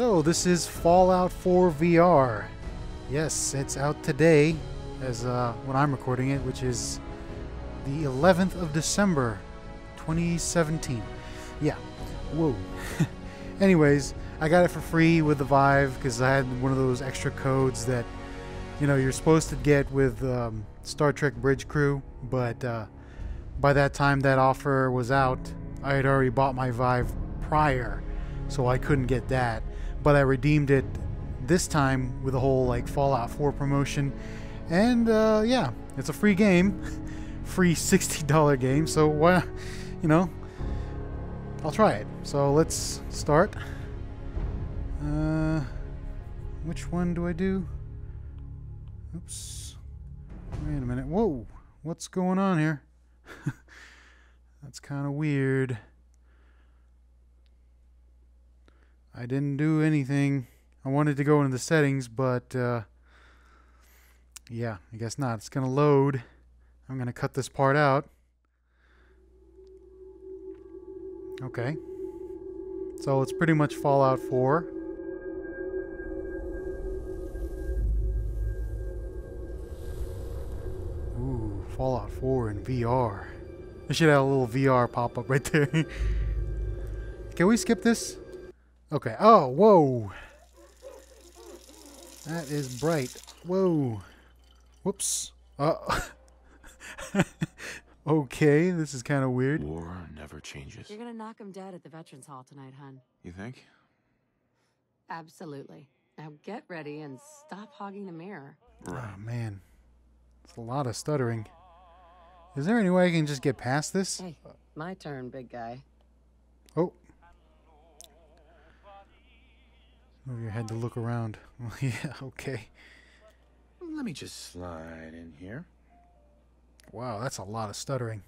So this is Fallout 4 VR. Yes, it's out today, as uh, when I'm recording it, which is the 11th of December, 2017. Yeah. Whoa. Anyways, I got it for free with the Vive because I had one of those extra codes that you know you're supposed to get with um, Star Trek Bridge Crew, but uh, by that time that offer was out, I had already bought my Vive prior, so I couldn't get that. But I redeemed it this time with a whole like Fallout 4 promotion, and uh, yeah, it's a free game, free $60 game. So why, you know, I'll try it. So let's start. Uh, which one do I do? Oops. Wait a minute. Whoa. What's going on here? That's kind of weird. I didn't do anything. I wanted to go into the settings, but uh, yeah, I guess not. It's going to load. I'm going to cut this part out. Okay. So it's pretty much Fallout 4. Ooh, Fallout 4 in VR. I should have a little VR pop up right there. Can we skip this? Okay. Oh, whoa. That is bright. Whoa. Whoops. Uh. okay, this is kind of weird. War never changes. You're gonna knock him dead at the Veterans Hall tonight, hun. You think? Absolutely. Now get ready and stop hogging the mirror. Oh, man. It's a lot of stuttering. Is there any way I can just get past this? Hey, my turn, big guy. Oh. Move your head to look around. yeah, okay. Let me just slide in here. Wow, that's a lot of stuttering.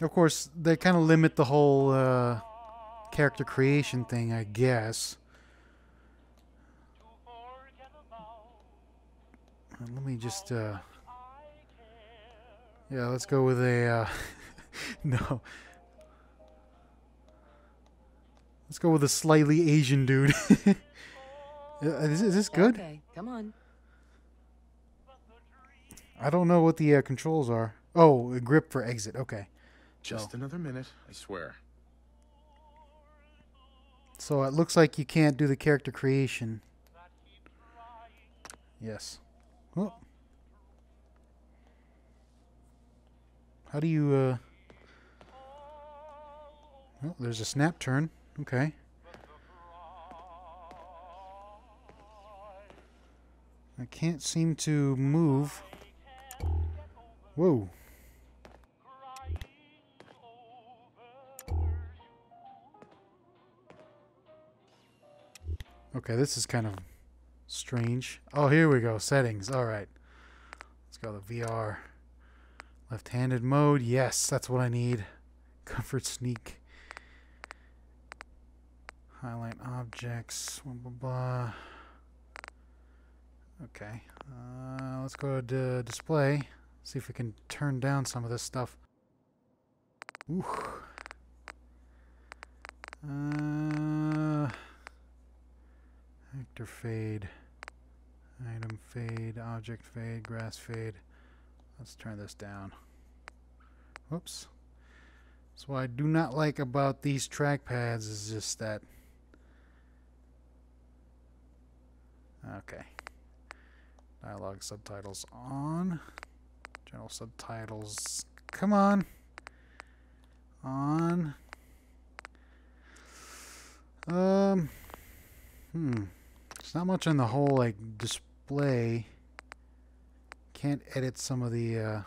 Of course, they kind of limit the whole uh, character creation thing, I guess. Let me just, uh... Yeah, let's go with a, uh... no. Let's go with a slightly Asian dude. Is, is this good? Okay, come on. I don't know what the uh, controls are. Oh, a grip for exit. Okay. Just another minute, I swear. So it looks like you can't do the character creation. Yes. Oh. How do you, uh... Oh, there's a snap turn. Okay. I can't seem to move. Whoa. Okay, this is kind of strange. Oh, here we go. Settings. All right. Let's go to VR. Left-handed mode. Yes, that's what I need. Comfort sneak. Highlight objects. Blah, blah, blah. Okay. Uh, let's go to display. See if we can turn down some of this stuff. Ooh. Uh, actor fade. Item fade. Object fade. Grass fade. Let's turn this down. Whoops. So what I do not like about these trackpads is just that. Okay. Dialogue subtitles on. General subtitles. Come on. On. Um. Hmm. There's not much on the whole like display. Can't edit some of the uh,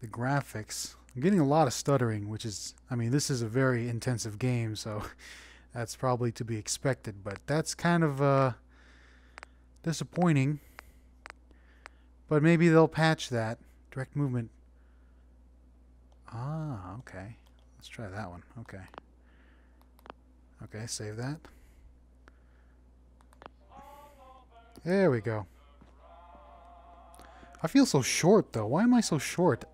the graphics. I'm getting a lot of stuttering, which is, I mean, this is a very intensive game, so that's probably to be expected. But that's kind of uh, disappointing. But maybe they'll patch that. Direct movement. Ah, okay. Let's try that one. Okay. Okay, save that. There we go. I feel so short, though. Why am I so short?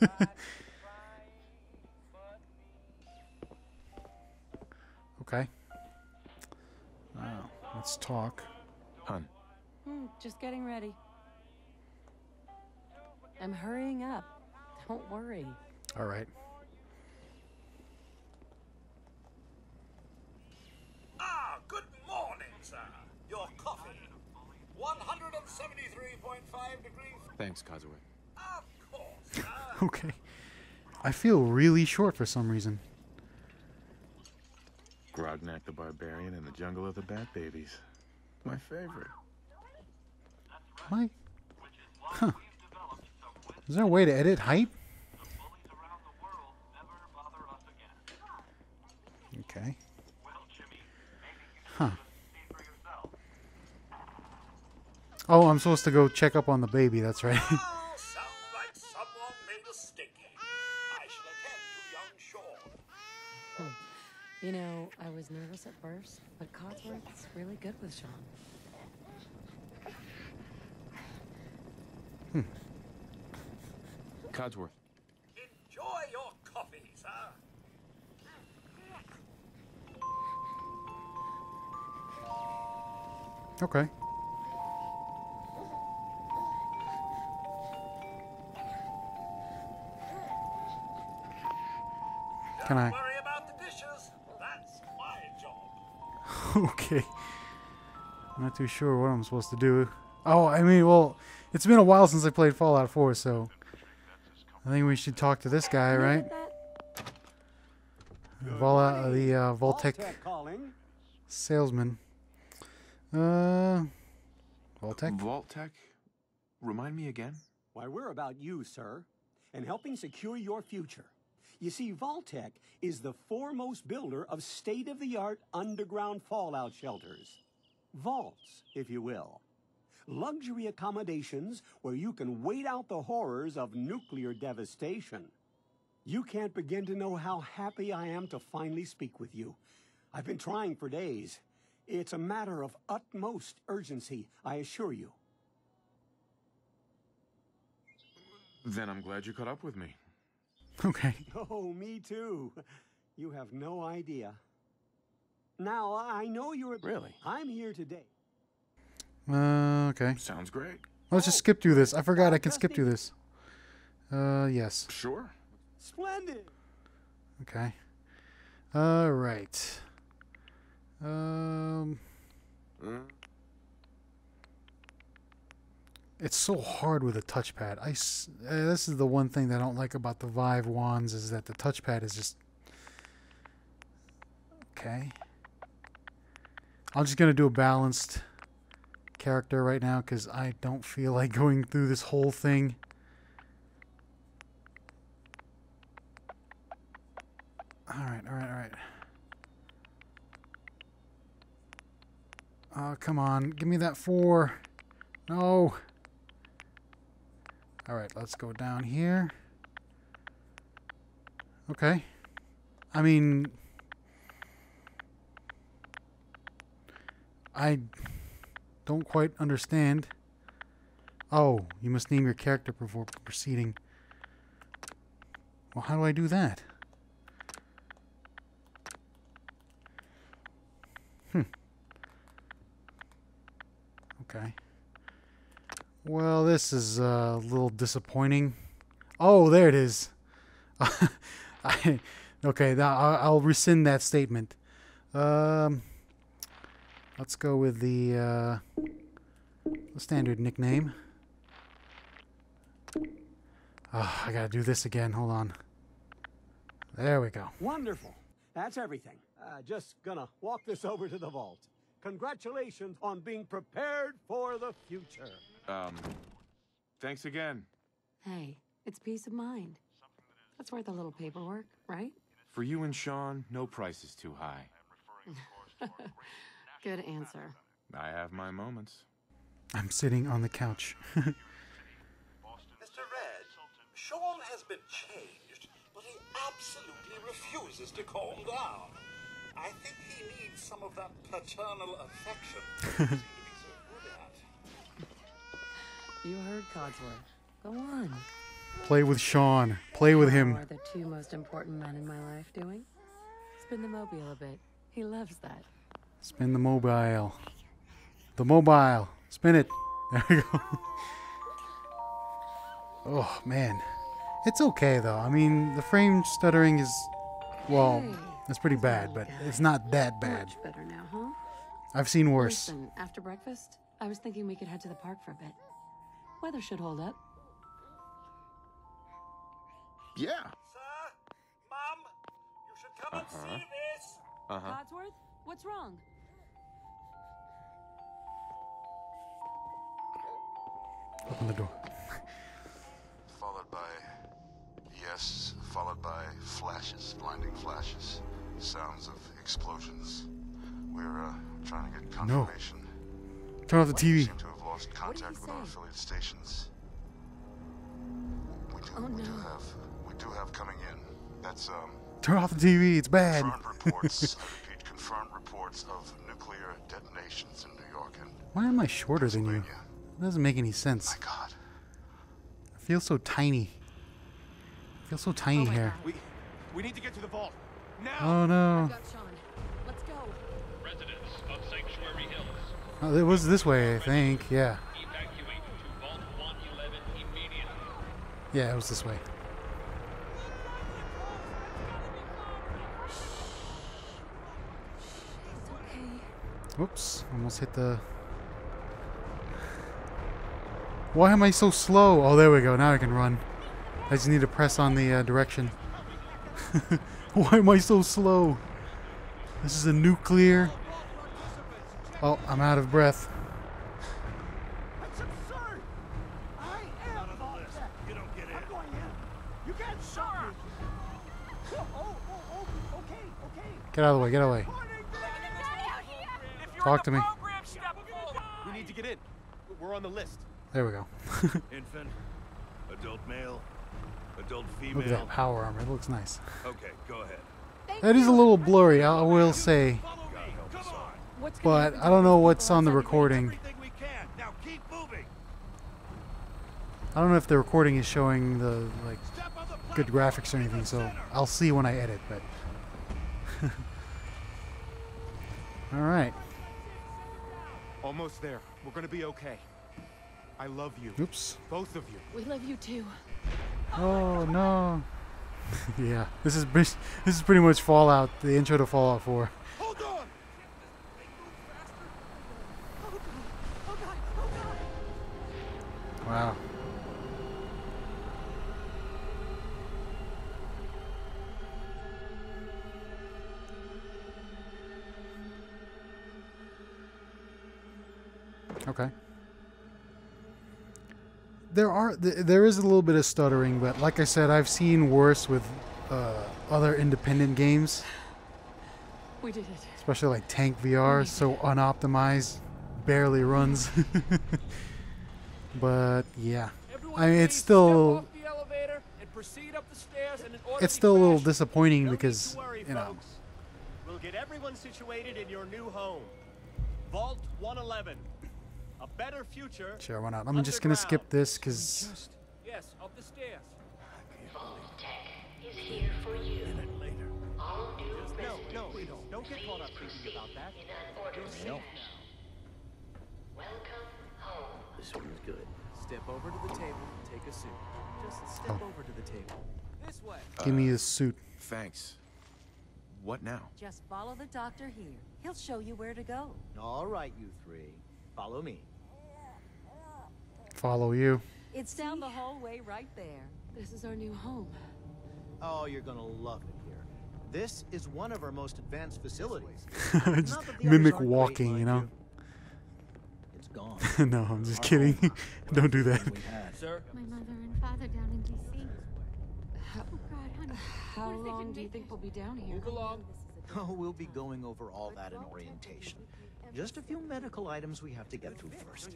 Okay. Wow. Let's talk. Hun, Hmm, just getting ready. I'm hurrying up. Don't worry. All right. Ah, good morning, sir. Your coffee. 173.5 degrees. thanks, Kazuo. Of course, sir. Okay. I feel really short for some reason. Grognak the Barbarian in the Jungle of the Bat Babies. My favorite. My. Huh. Is there a way to edit height? Okay. Huh. Oh, I'm supposed to go check up on the baby. That's right. Ah, sounds like someone made a sticky. I shall attend to young Sean. You know, I was nervous at first, but Codsworth's really good with Sean. Hmm. Codsworth. Enjoy your coffee, sir. okay. Can I? Okay. I'm not too sure what I'm supposed to do. Oh, I mean, well, it's been a while since I played Fallout 4, so I think we should talk to this guy, right? Fallout, uh, the uh, Vault-Tec calling. salesman. Uh, Vault-Tec. Vault Tech? Remind me again? Why, we're about you, sir, and helping secure your future. You see, Vault-Tec is the foremost builder of state-of-the-art underground fallout shelters. Vaults, if you will. Luxury accommodations where you can wait out the horrors of nuclear devastation. You can't begin to know how happy I am to finally speak with you. I've been trying for days. It's a matter of utmost urgency, I assure you. Then I'm glad you caught up with me. Okay. Oh, me too. You have no idea. Now, I know you're. Really? I'm here today. Uh, okay. Sounds great. Let's just skip through this. I forgot I can skip through this. Uh, yes. Sure. Splendid. Okay. All right. Um, Uh, it's so hard with a touchpad. I uh, this is the one thing that I don't like about the Vive wands is that the touchpad is just okay. I'm just gonna do a balanced character right now because I don't feel like going through this whole thing. All right, all right, all right. Oh, come on. Give me that four. No. All right, let's go down here. Okay. I mean, I don't quite understand. Oh, you must name your character before proceeding. Well, how do I do that? Hmm. Okay. Well, this is uh, a little disappointing. Oh, there it is. Okay, I'll, I'll rescind that statement. Um, let's go with the, uh, the standard nickname. Oh, I gotta do this again. Hold on. There we go. Wonderful. That's everything. Uh, just gonna walk this over to the vault. Congratulations on being prepared for the future. Um, thanks again. Hey, it's peace of mind. That's worth a little paperwork, right? For you and Sean, no price is too high. Good answer. I have my moments. I'm sitting on the couch. Mr. Red, Sean has been changed, but he absolutely refuses to calm down. I think he needs some of that paternal affection You heard Codsworth. Go on. Play with Sean. Play with him. are the two most important men in my life doing? Spin the mobile a bit. He loves that. Spin the mobile. The mobile. Spin it. There we go. oh man, it's okay though. I mean, the frame stuttering is, well, Hey, it's pretty bad, but it's not that bad. Much better now, huh? I've seen worse. Listen, after breakfast, I was thinking we could head to the park for a bit. Weather should hold up. Yeah. Sir, Mum, you should come and see this. Uh huh. Codsworth, what's wrong? Open the door. Followed by yes, followed by flashes, blinding flashes, sounds of explosions. We're uh, trying to get confirmation. No. confirmation. Turn off the We TV. Seem to have lost contact with our affiliate stations. We do, Oh, we do have, we do have coming in. That's um, Turn off the TV. It's bad. confirmed reports. Repeat, confirmed reports of nuclear detonations in New York and Why am I shorter than you? Pennsylvania. It doesn't make any sense. My God. I feel so tiny. I feel so tiny here. We we need to get to the vault. Now! Oh no. Oh, it was this way, I think. Yeah. evacuate to Vault 111 immediately. Yeah, it was this way. Whoops. Almost hit the. Why am I so slow? Oh, there we go. Now I can run. I just need to press on the uh, direction. Why am I so slow? This is a nuclear. Oh, I'm out of breath. That's absurd! I am Vault-Tec. You don't get in. I'm going in. You can't stop me. Oh, oh, oh, okay, okay. Get out of the way. Get out of the way. Talk to me. We need to get in. We're on the list. There we go. Infant, adult male, adult female. Look at that power armor. It looks nice. Okay, go ahead. That is a little blurry, I will say. God help us all. What's gonna But I don't know what's on the recording. Everything we can. Now keep moving. I don't know if the recording is showing the like the good graphics or anything, so I'll see when I edit. But all right. Almost there. We're gonna be okay. I love you. Oops. Both of you. We love you too. Oh no. yeah. This is this is pretty much Fallout. The intro to Fallout 4. Wow. Okay. There are there is a little bit of stuttering, but like I said, I've seen worse with uh, other independent games, We did it. especially like Tank VR, so unoptimized, barely runs. but yeah, I mean it's still it's still a little disappointing No need because worry, you know. We'll get everyone situated in your new home. Vault 111. A better future. sure why not. I'm just gonna skip this because Yes, up the stairs. is here for you. Later. All new No, no, will don't get caught up thinking about that. proceed in an This one's good. Step over to the table, take a seat. Just step Oh. over to the table. This way. give me a suit. Thanks. What now? Just follow the doctor here. He'll show you where to go. All right, you three. Follow me. Follow you. It's down the hallway right there. This is our new home. Oh, you're gonna love it here. This is one of our most advanced facilities. just Not that the others mimic aren't great, walking, you mind know. It's gone. no, I'm just kidding. Don't do that. Sir? My mother and father down in D.C. How, Oh, God, honey. how What if they long do you think we'll be down here? Move along. Oh, we'll be going over all that in orientation. Just a few medical items we have to get through first.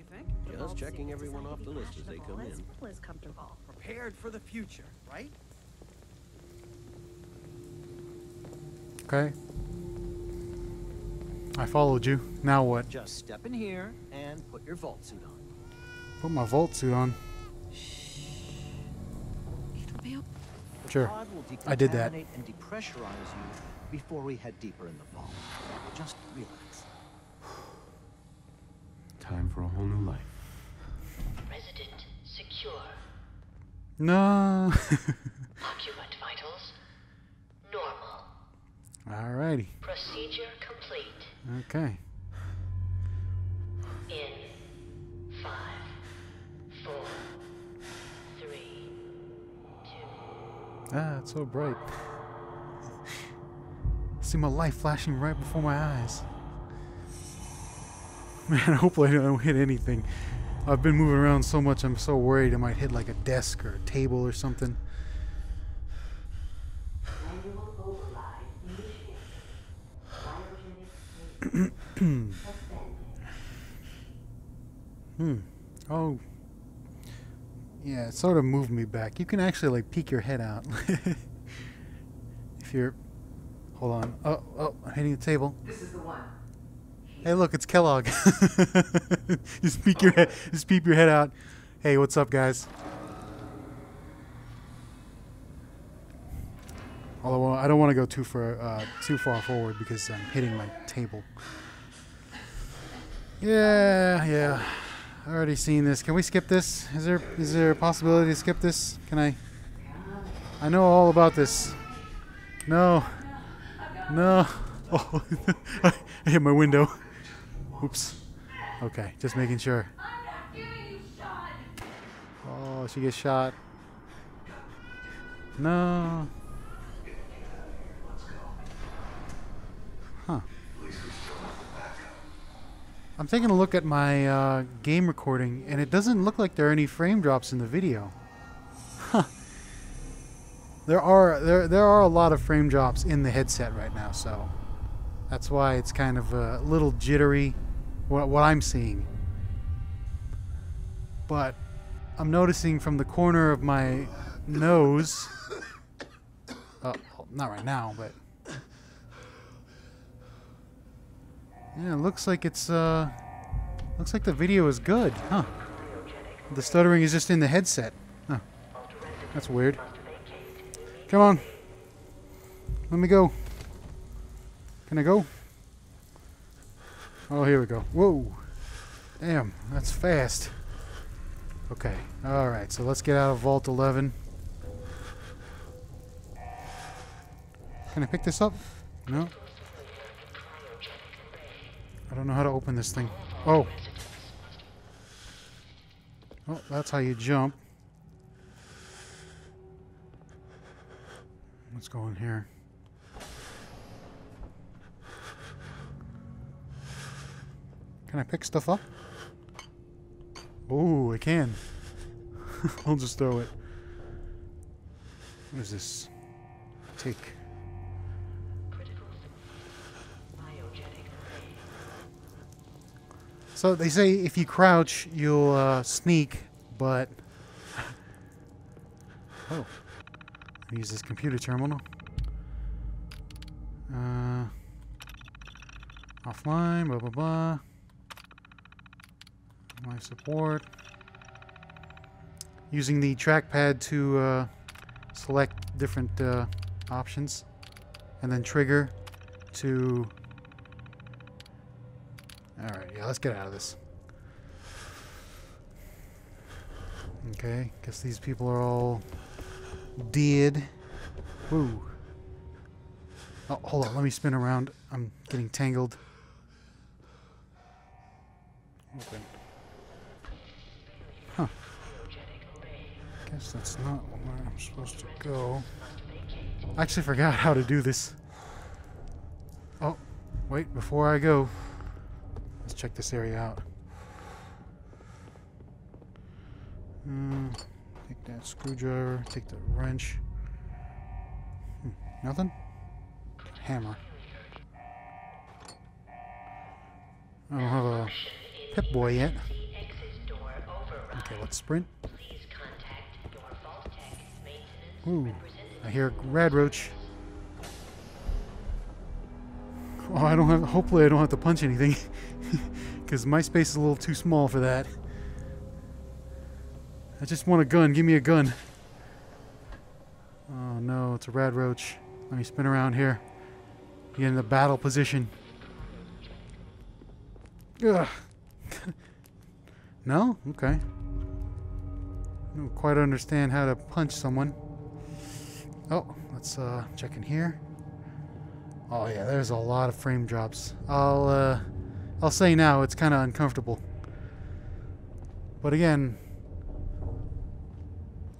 Just checking everyone off the list as they come in. well as comfortable. Prepared for the future, right? Okay. I followed you. Now what? Just step in here and put your vault suit on. Put my vault suit on. It'll be okay. The Sure. pod will I did that. decontaminate and depressurize you before we head deeper in the vault. Just relax. Time for a whole new life. Resident secure. No. Occupant vitals normal. Alrighty. Procedure complete. Okay. In five, four, three, Ah, it's so bright. I See my light flashing right before my eyes. Man, hopefully I don't hit anything. I've been moving around so much, I'm so worried I might hit like a desk or a table or something. Hmm. Oh. Yeah, it sort of moved me back. You can actually like peek your head out. if you're. Hold on. Oh, oh, I'm hitting the table. This is the one. Hey, look, it's Kellogg. just peek your head. Just peep your head out. Hey, what's up, guys? Although I don't want to go too far, uh, too far forward because I'm hitting my table. Yeah, yeah. I already seen this. Can we skip this? Is there is there a possibility to skip this? Can I? I know all about this. No. No. Oh, I hit my window. Oops. Okay, just making sure. Oh, she gets shot. No. Huh. I'm taking a look at my uh, game recording, and it doesn't look like there are any frame drops in the video. Huh. There are there there are a lot of frame drops in the headset right now, so that's why it's kind of a little jittery. What what I'm seeing, but I'm noticing from the corner of my nose. Uh, not right now, but yeah, looks like it's uh, looks like the video is good, huh? The stuttering is just in the headset. Huh. That's weird. Come on. Let me go. Can I go? Oh, here we go. Whoa. Damn, that's fast. Okay. All right, so let's get out of Vault 11. Can I pick this up? No. I don't know how to open this thing. Oh. Oh, that's how you jump. Let's go in here. Can I pick stuff up? Oh, I can. I'll just throw it. What is this? Take. So they say if you crouch, you'll uh, sneak, but. Oh. Use this computer terminal. Uh, offline, blah blah blah. My support. Using the trackpad to uh, select different uh, options, and then trigger to. All right, yeah, let's get out of this. Okay, guess these people are all dead. Woo. Oh, hold on. Let me spin around. I'm getting tangled. Open. Huh. Guess that's not where I'm supposed to go. I actually forgot how to do this. Oh, wait. Before I go, let's check this area out. Hmm. Take that screwdriver, take the wrench. Hmm, nothing? Hammer. I don't have a Pip Boy yet. Okay, let's sprint. Ooh, I hear Rad Roach. Oh, I don't have. Hopefully, I don't have to punch anything, because my space is a little too small for that. I just want a gun. Give me a gun. Oh no, it's a red roach. Let me spin around here. Get in the battle position. Ugh. no? Okay. I don't quite understand how to punch someone. Oh, let's uh, check in here. Oh yeah, there's a lot of frame drops. I'll uh, I'll say now it's kind of uncomfortable. But again,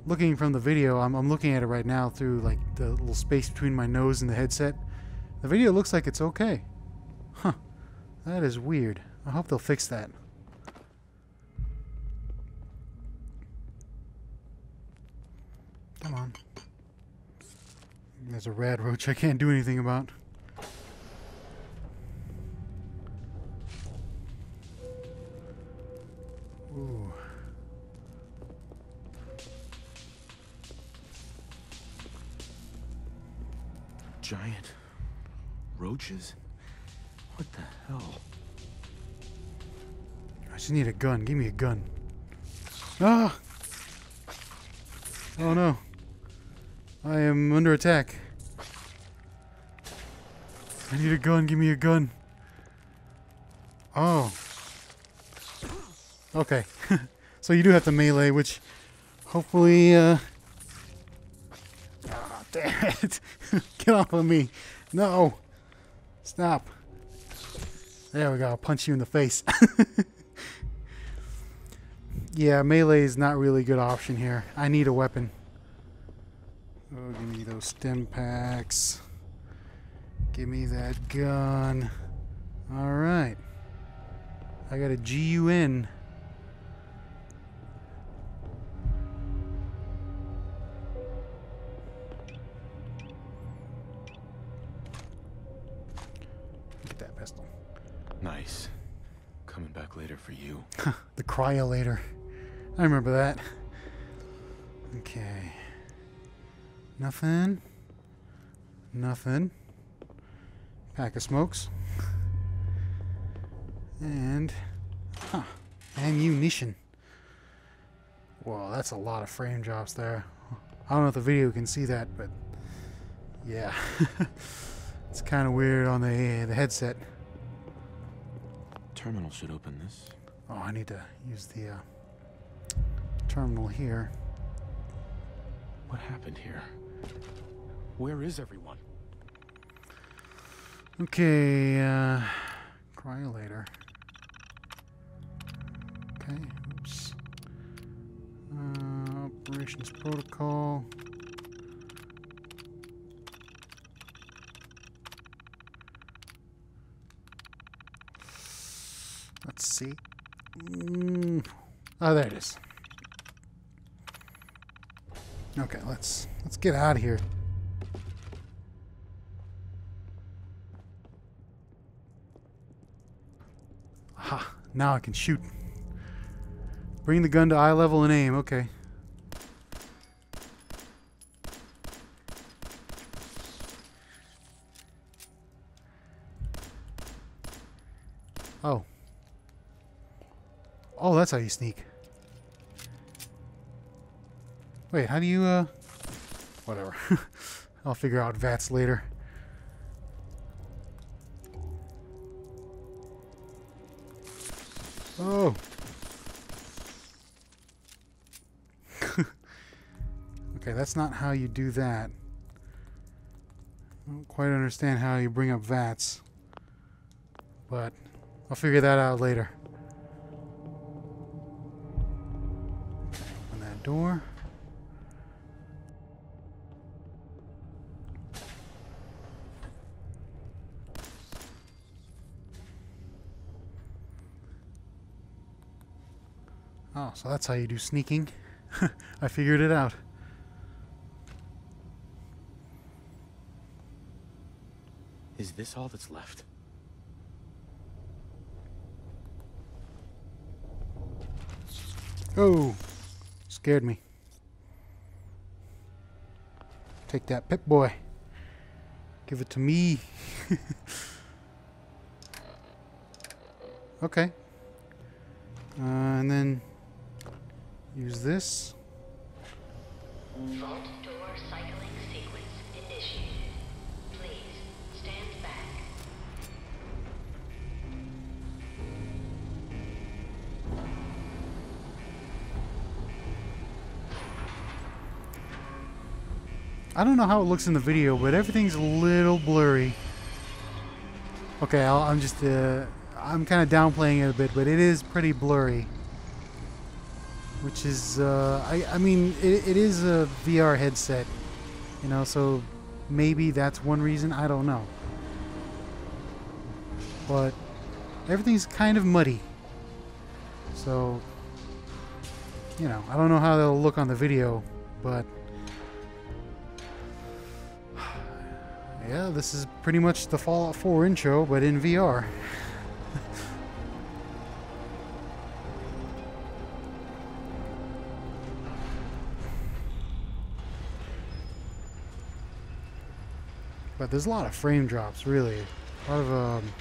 looking from the video, I'm, I'm looking at it right now through like the little space between my nose and the headset. The video looks like it's okay. Huh. That is weird. I hope they'll fix that. Come on. There's a rad roach I can't do anything about. Giant roaches? What the hell? I just need a gun. Give me a gun. Ah! Oh no. I am under attack. I need a gun. Give me a gun. Oh. Okay. so you do have to melee, which hopefully, uh... Damn it. Get off of me. No. Stop. There we go. I'll punch you in the face. yeah, melee is not really a good option here. I need a weapon. Oh, give me those stim packs. Give me that gun. Alright. I got a GUN. Cryolator. I remember that. Okay. Nothing. Nothing. Pack of smokes. And huh, ammunition. Whoa, that's a lot of frame drops there. I don't know if the video can see that, but yeah. it's kind of weird on the the headset. Terminal should open this. Oh, I need to use the uh, terminal here. What happened here? Where is everyone? Okay, uh, cryolator. Okay, oops. Uh, operations protocol. Let's see. Mm. Oh, there it is. Okay, let's let's get out of here. Aha, now I can shoot. Bring the gun to eye level and aim. Okay. Oh. Oh, that's how you sneak. Wait, how do you, uh... Whatever. I'll figure out VATS later. Oh. okay, that's not how you do that. I don't quite understand how you bring up VATS. But I'll figure that out later. Door. Oh, so that's how you do sneaking. I figured it out. Is this all that's left? Oh, scared me. Take that Pip Boy. Give it to me. okay. Uh, and then use this. Vault door cycling sequence I don't know how it looks in the video, but everything's a little blurry. Okay, I'll, I'm just, uh, I'm kind of downplaying it a bit, but it is pretty blurry. Which is, uh, I, I mean, it, it is a VR headset, you know, so maybe that's one reason, I don't know. But everything's kind of muddy. So, you know, I don't know how they'll look on the video, but yeah, this is pretty much the Fallout 4 intro, but in VR. but there's a lot of frame drops, really. A lot of um,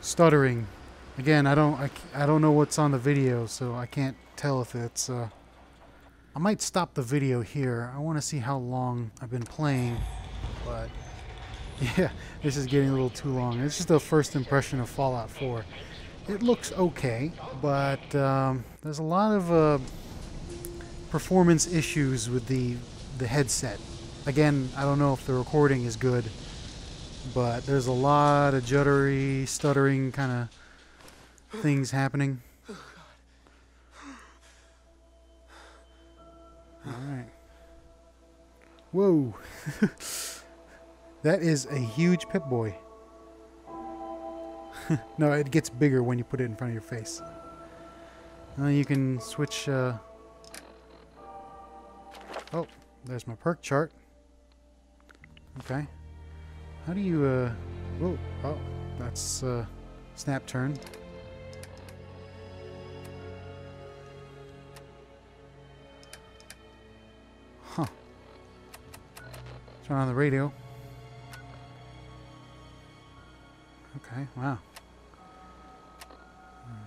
stuttering. Again, I don't, I, I don't know what's on the video, so I can't tell if it's. Uh, I might stop the video here. I want to see how long I've been playing, but yeah, this is getting a little too long. It's just a first impression of Fallout 4. It looks okay, but um, there's a lot of uh, performance issues with the the headset. Again, I don't know if the recording is good, but there's a lot of juddery, stuttering kind of things happening. Alright. Whoa. that is a huge Pip Boy. no, it gets bigger when you put it in front of your face. Uh, you can switch... Uh... Oh, there's my perk chart. Okay. How do you... Uh... Whoa. Oh, that's uh, snap turn. Huh. Turn on the radio. Okay, wow.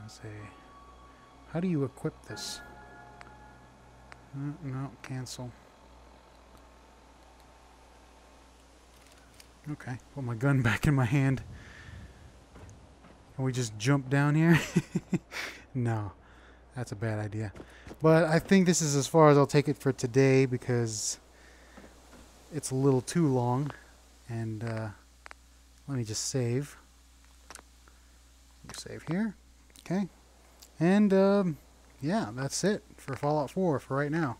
Let's. How do you equip this? Uh, no, cancel. Okay, put my gun back in my hand. Can we just jump down here? no, that's a bad idea. But I think this is as far as I'll take it for today because it's a little too long. And uh, let me just save. Save here. Okay. And um, yeah, that's it for Fallout 4 for right now.